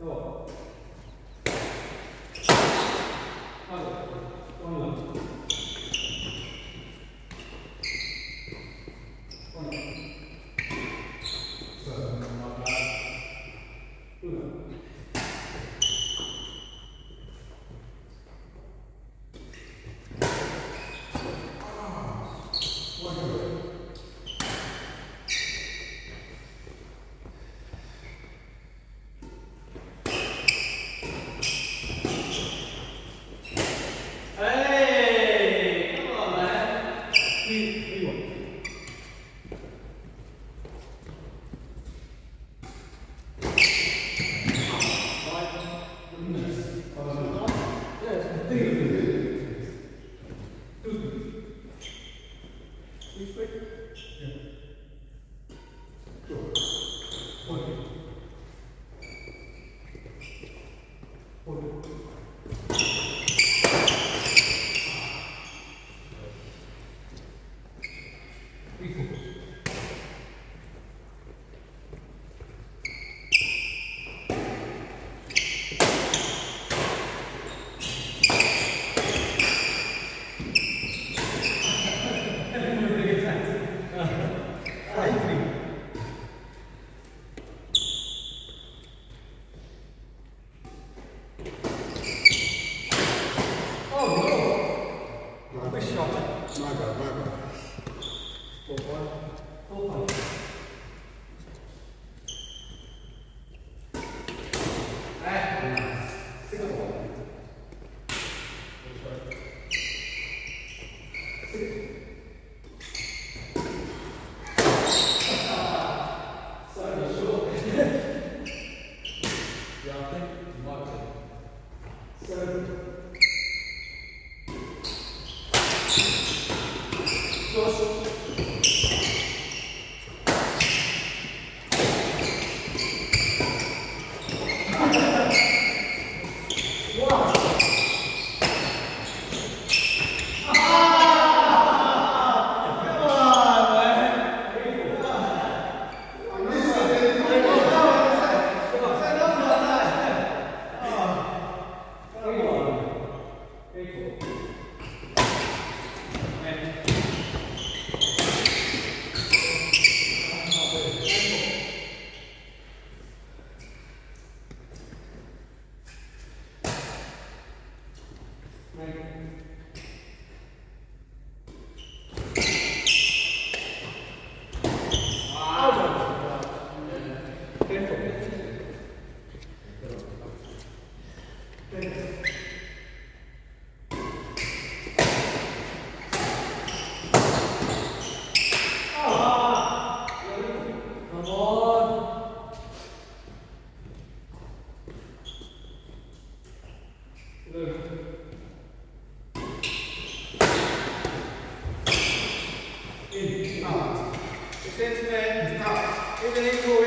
Lord. Amen. Stage पे था। इधर ही को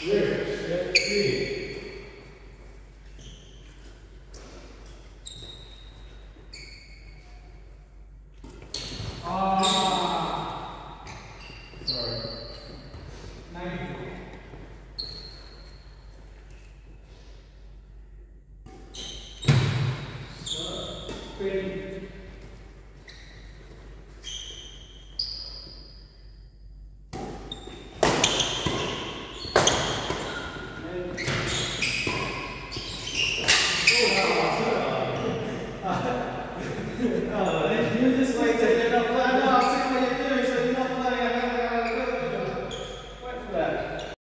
Six, step three. Thank you.